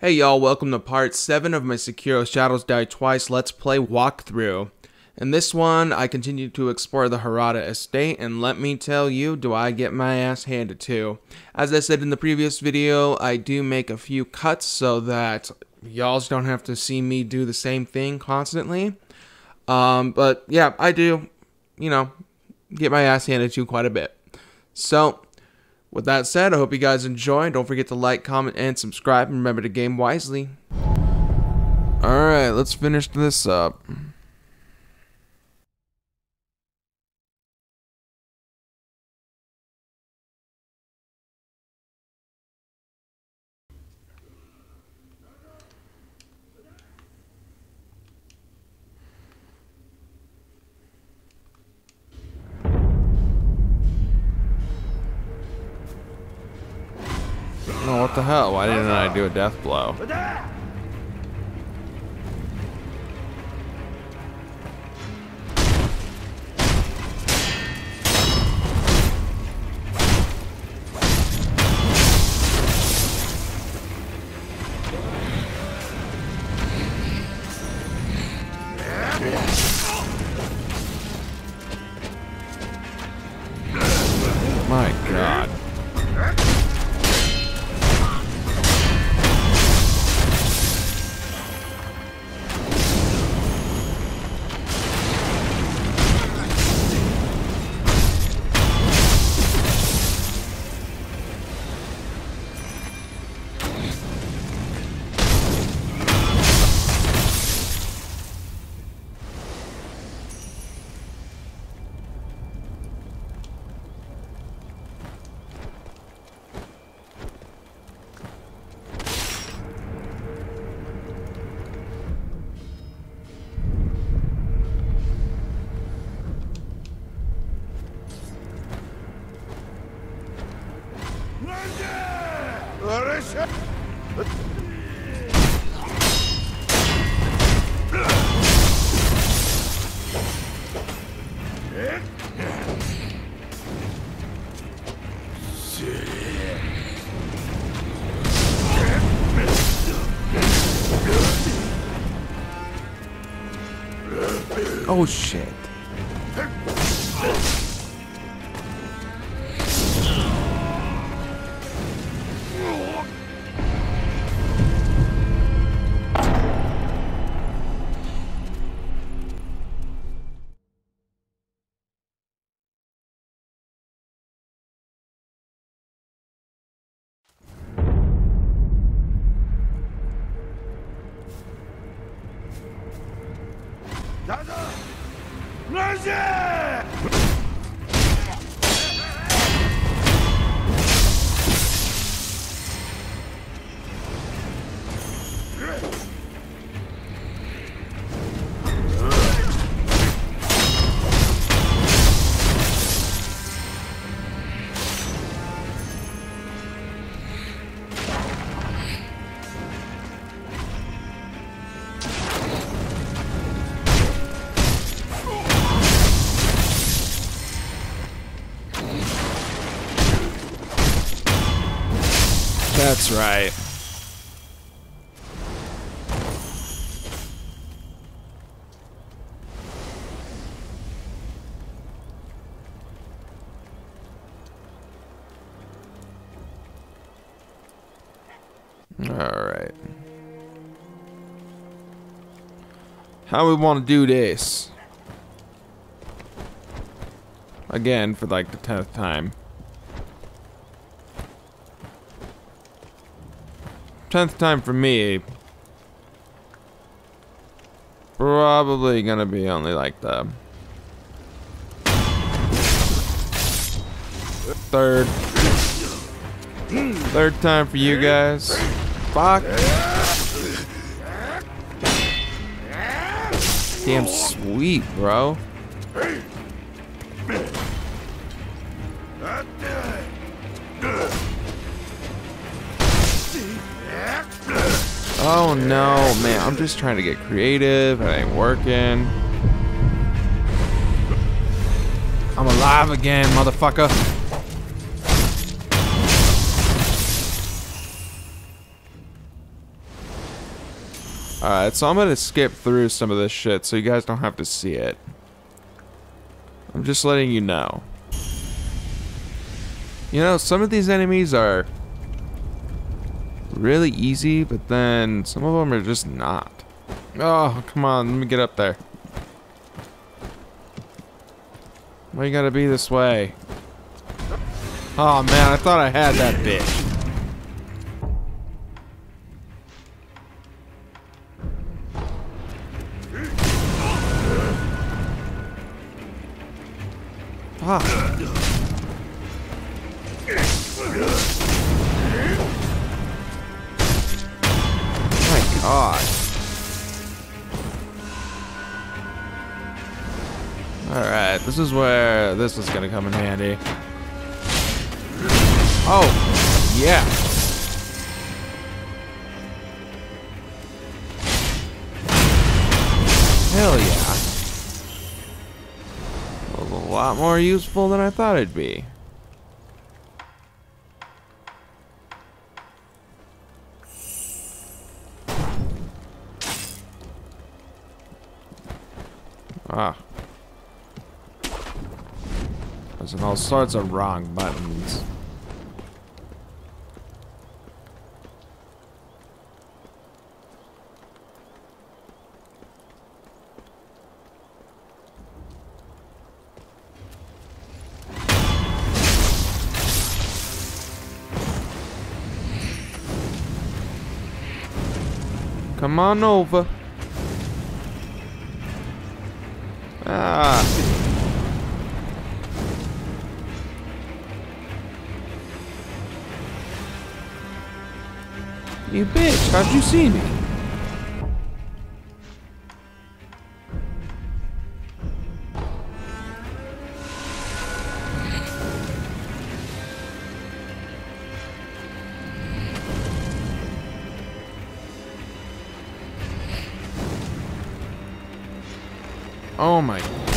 Hey y'all, welcome to part 7 of my Sekiro Shadows Die Twice Let's Play walkthrough. In this one, I continue to explore the Harata estate, and let me tell you, do I get my ass handed to. As I said in the previous video, I do make a few cuts so that y'all don't have to see me do the same thing constantly. Um, but yeah, I do, you know, get my ass handed to quite a bit. So, with that said, I hope you guys enjoy. Don't forget to like, comment, and subscribe. And remember to game wisely. Alright, let's finish this up. The hell? Why didn't I do a death blow? Oh shit. That's right. Alright. How we want to do this? Again, for like the tenth time. Tenth time for me. Probably gonna be only like the third. Third time for you guys. Fuck. Damn sweet, bro. Oh no, man, I'm just trying to get creative. It ain't working. I'm alive again, motherfucker. Alright, so I'm gonna skip through some of this shit so you guys don't have to see it. I'm just letting you know. You know, some of these enemies are really easy, but then some of them are just not. Oh, come on, let me get up there. Why you gotta be this way? Oh man, I thought I had that bitch. Ah. God. Alright, this is where this is gonna come in handy. Oh, yeah. Hell yeah A lot more useful than I thought it'd be. There's all sorts of wrong buttons. Come on over. You bitch, how'd you see me? Oh my.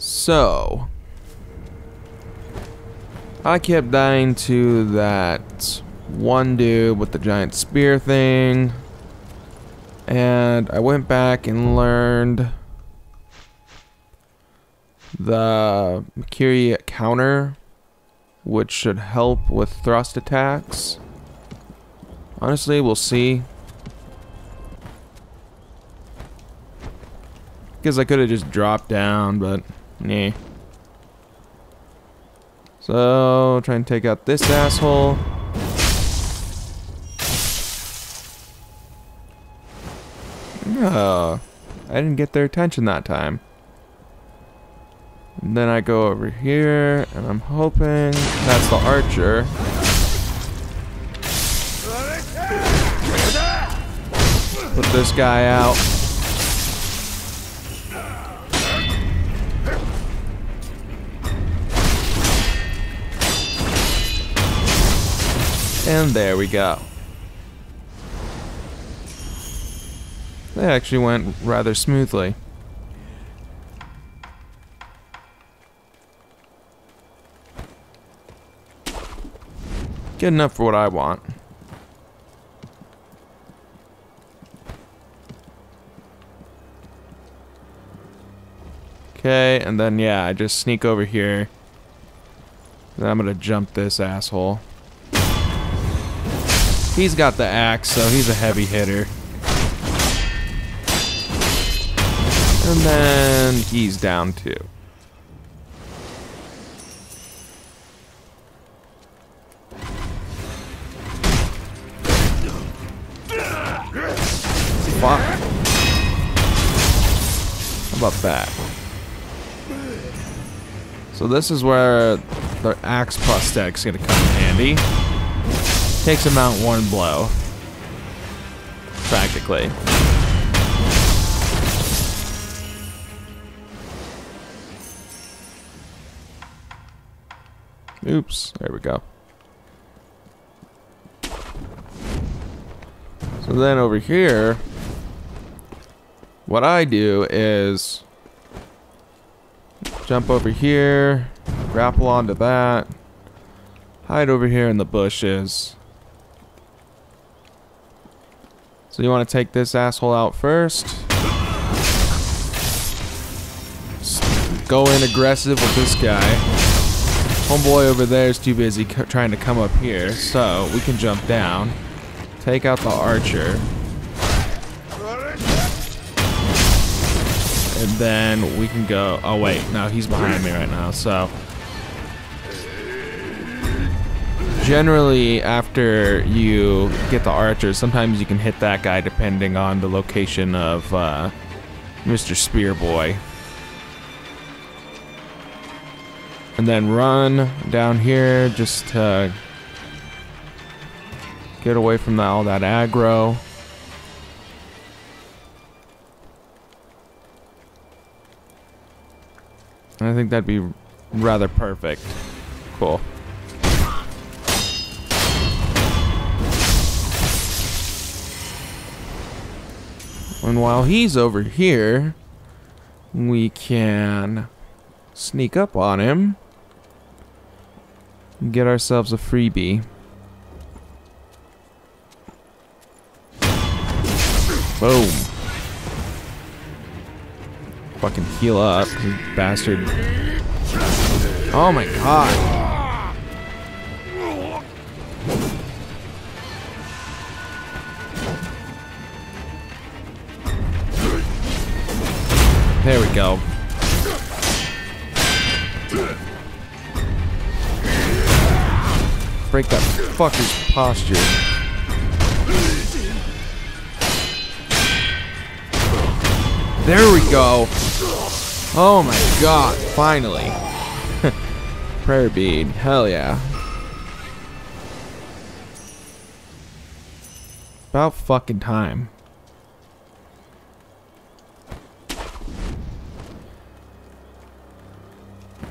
So, I kept dying to that one dude with the giant spear thing. And I went back and learned the Mikiri counter, which should help with thrust attacks. Honestly, we'll see. Because I could have just dropped down, but nah. So, try and take out this asshole. Oh, I didn't get their attention that time. And then I go over here, and I'm hoping that's the archer. Put this guy out. And there we go. They actually went rather smoothly. Good enough for what I want. Okay, and then yeah, I just sneak over here. Then I'm gonna jump this asshole. He's got the axe, so he's a heavy hitter. And then he's down too. Fuck. How about that? So this is where the axe plus is gonna come in handy. Takes him out one blow. Practically. Oops, there we go. So then over here, what I do is jump over here, grapple onto that, hide over here in the bushes. So you want to take this asshole out first. Go in aggressive with this guy. Homeboy over there is too busy trying to come up here, so we can jump down, take out the archer, and then we can go. Oh wait, no, he's behind me right now. So generally, after you get the archer, sometimes you can hit that guy depending on the location of uh, Mr. Spearboy. And then run down here just to get away from all that aggro. I think that'd be rather perfect. Cool. And while he's over here, we can sneak up on him And get ourselves a freebie. Boom. Fucking heal up, bastard. Oh my god. Go. break that fucker's posture. There we go. Oh my god, finally. Prayer bead, hell yeah. About fucking time.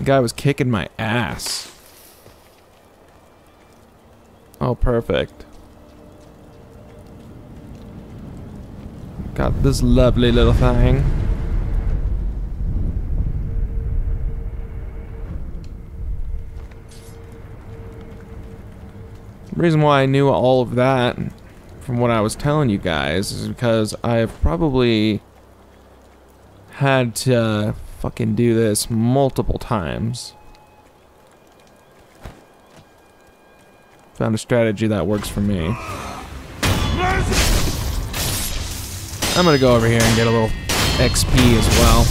Guy was kicking my ass. Oh, perfect. Got this lovely little thing. Reason why I knew all of that from what I was telling you guys is because I've probably had to fucking do this multiple times. Found a strategy that works for me. I'm gonna go over here and get a little XP as well.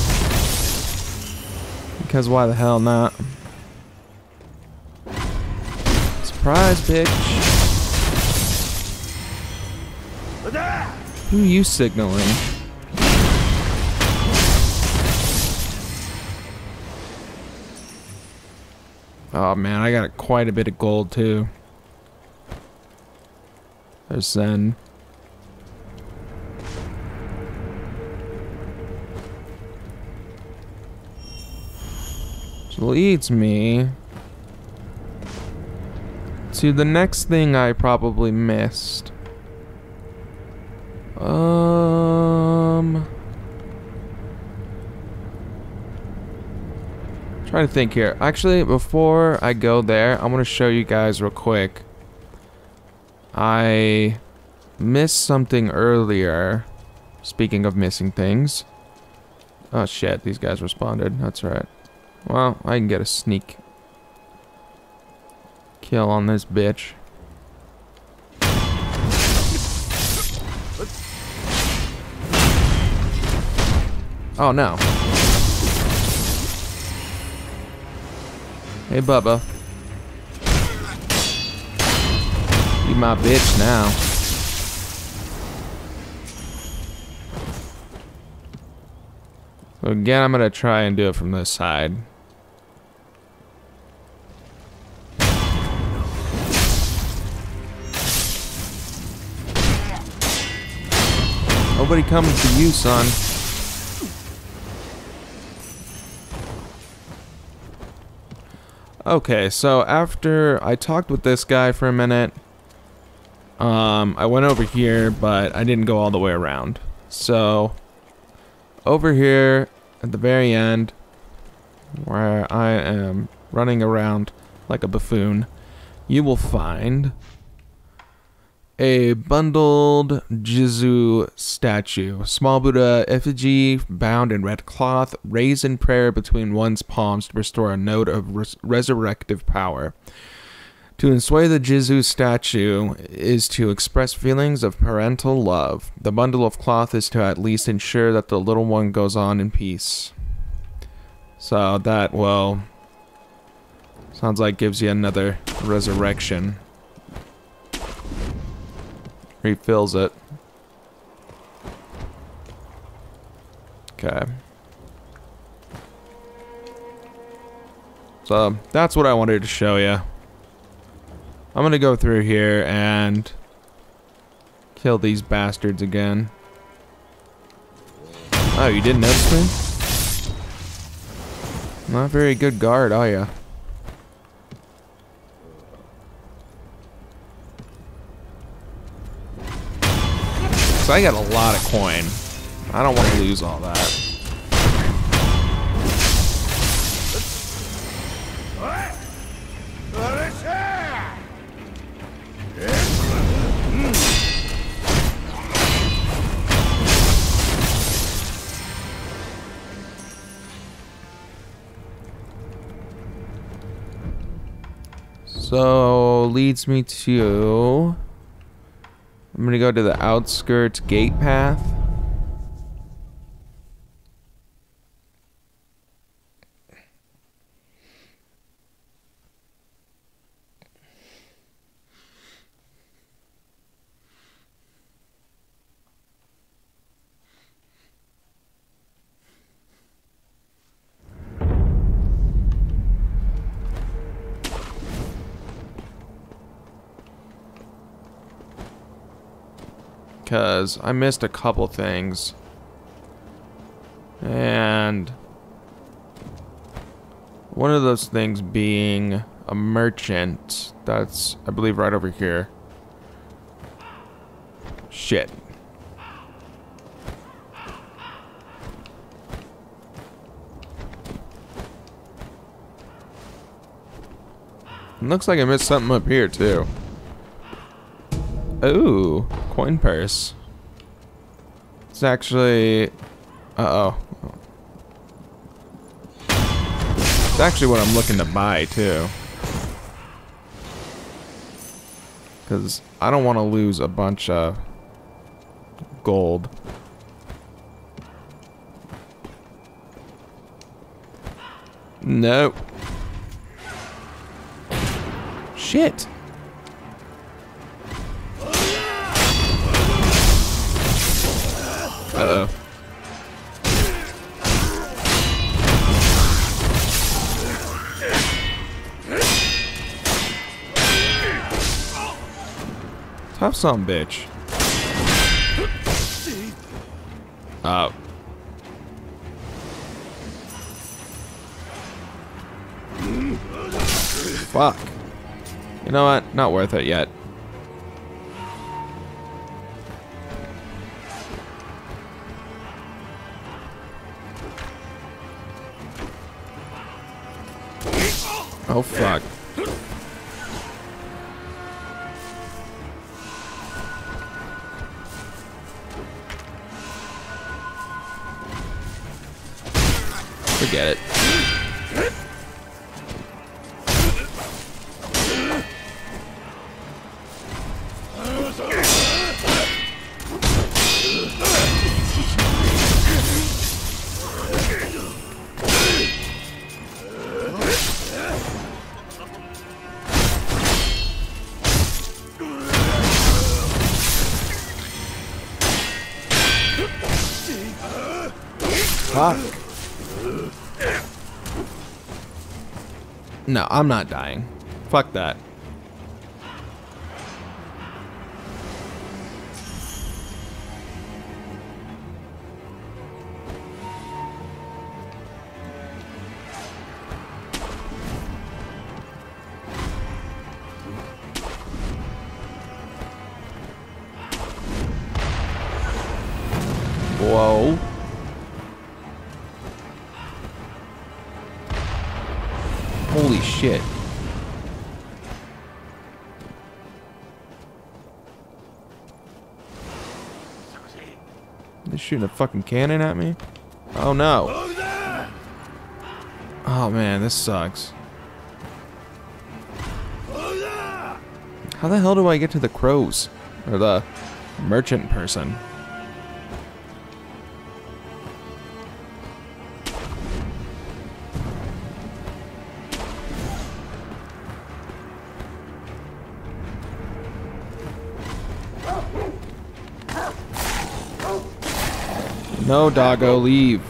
Because why the hell not? Surprise, bitch. Who you signaling? Oh man, I got quite a bit of gold too. There's Zen. Which leads me to the next thing I probably missed. Um... Trying to think here. Actually, before I go there, I want to show you guys real quick I missed something earlier. Speaking of missing things. Oh shit, these guys responded. That's right. Well, I can get a sneak kill on this bitch. Oh no. Hey Bubba. Be my bitch now. Again, I'm to try and do it from this side. Nobody coming for you, son. Okay, so after I talked with this guy for a minute, um, I went over here, but I didn't go all the way around. So, over here at the very end, where I am running around like a buffoon, you will find a bundled Jizo statue. Small Buddha effigy bound in red cloth, raised in prayer between one's palms to restore a note of res- resurrective power. To ensway the Jizo statue is to express feelings of parental love. The bundle of cloth is to at least ensure that the little one goes on in peace. So that, well, sounds like gives you another resurrection refills it. Okay. So, that's what I wanted to show you. I'm gonna go through here and kill these bastards again. Oh, you didn't notice me? Not very good guard, are ya? So I got a lot of coin. I don't want to lose all that. So leads me to I'm gonna go to the outskirts gate path. Because I missed a couple things. And one of those things being a merchant. That's, I believe, right over here. Shit. looks like I missed something up here, too. Ooh, coin purse. It's actually... Uh-oh. It's actually what I'm looking to buy, too. Because I don't want to lose a bunch of gold. Nope. Shit. Uh-oh. Tough some bitch. Oh. Fuck. You know what? Not worth it yet. Oh, fuck. Forget it. Fuck. No, I'm not dying. Fuck that. Shooting a fucking cannon at me? Oh no. Oh man, this sucks. How the hell do I get to the crows? Or the merchant person? No, doggo, leave.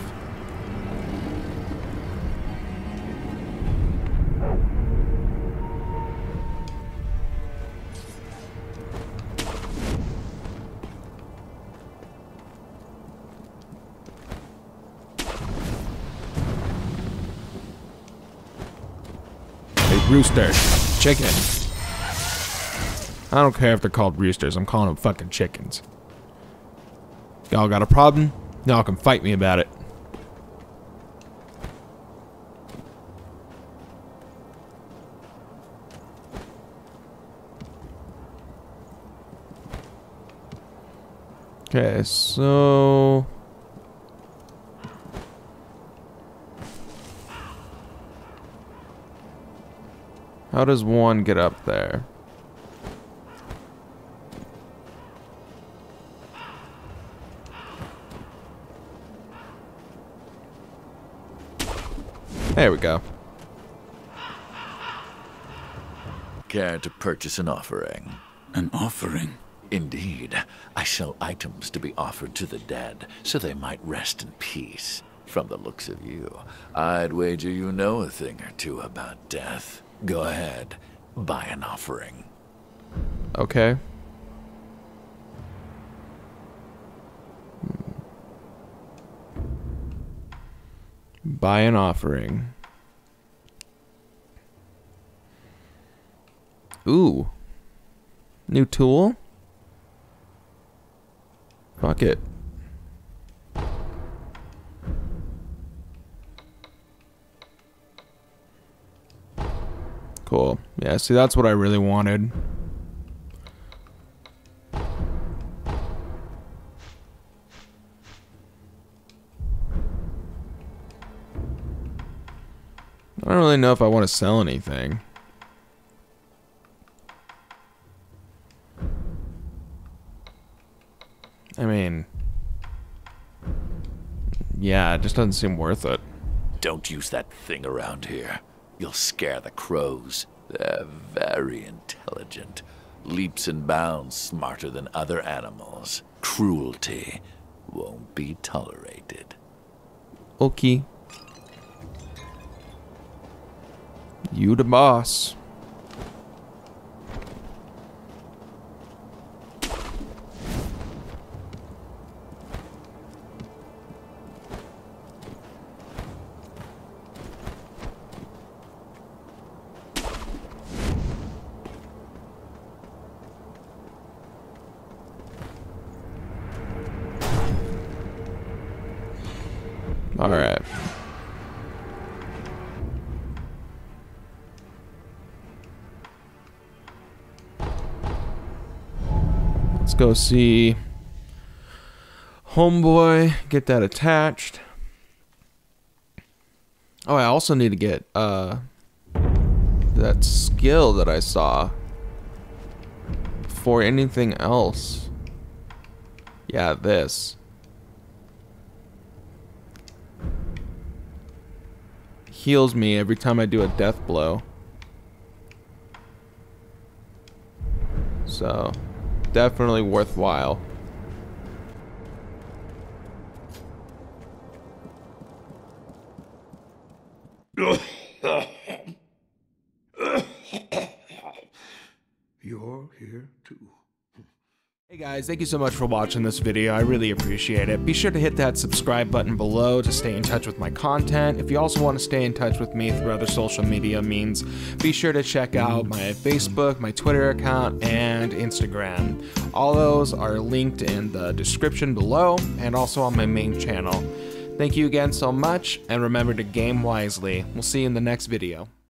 Hey, rooster. Chicken. I don't care if they're called roosters. I'm calling them fucking chickens. Y'all got a problem? Y'all can fight me about it. Okay, so... How does one get up there? There we go. Care to purchase an offering? An offering? Indeed. I sell items to be offered to the dead, so they might rest in peace. From the looks of you, I'd wager you know a thing or two about death. Go ahead, buy an offering. Okay. Buy an offering. Ooh. New tool? Fuck it. Cool. Yeah, see, that's what I really wanted. I don't really know if I want to sell anything. I mean, yeah, it just doesn't seem worth it. Don't use that thing around here. You'll scare the crows. They're very intelligent. Leaps and bounds smarter than other animals. Cruelty won't be tolerated. Okay. You the boss. Go see Homeboy, get that attached. Oh, I also need to get uh that skill that I saw for anything else. Yeah, this. Heals me every time I do a death blow. So, definitely worthwhile. Guys, thank you so much for watching this video. I really appreciate it. Be sure to hit that subscribe button below to stay in touch with my content. If you also want to stay in touch with me through other social media means, be sure to check out my Facebook, my Twitter account, and Instagram. All those are linked in the description below and also on my main channel. Thank you again so much, and remember to game wisely. We'll see you in the next video.